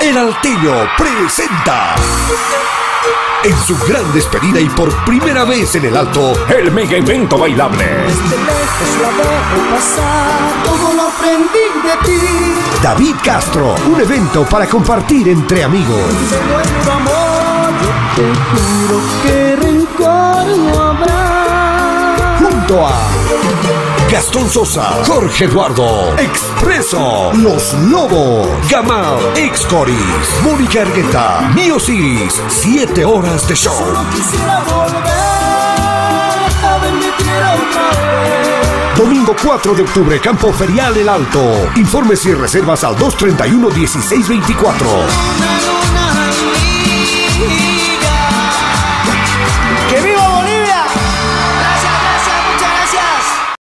El Alteño presenta en su gran despedida y por primera vez en el Alto, el mega evento bailable. Desde lejos la veo pasar, todo lo aprendí de ti. David Castro, un evento para compartir entre amigos. De nuestro amor, yo te juro que rencor no habrá. Junto a Gastón Sosa, Jorge Eduardo, Expreso, Los Lobos, Gamal, Excoris, Mónica Argueta, Miosis, 7 horas de show. Solo quisiera volver a otra vez. Domingo 4 de octubre, Campo Ferial El Alto. Informes y reservas al 231 1624. Una